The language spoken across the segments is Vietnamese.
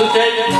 So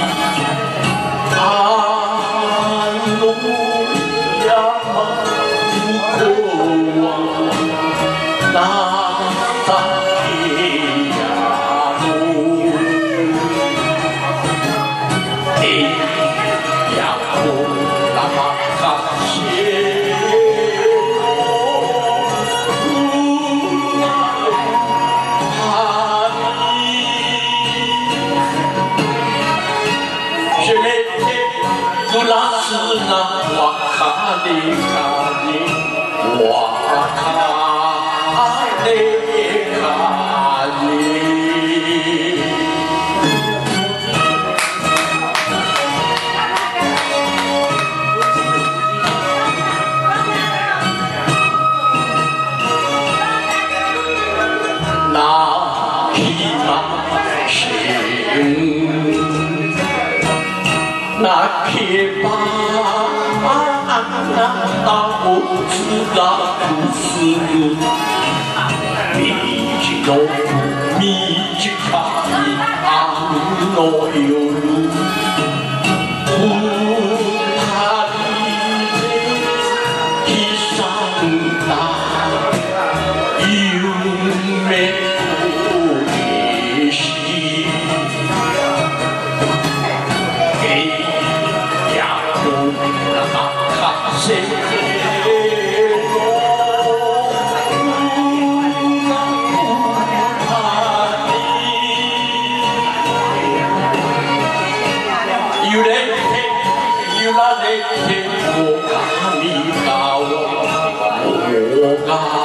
是那瓦卡里卡里，瓦卡里 那刀子拉不死，米吉诺米吉 揺られて狼が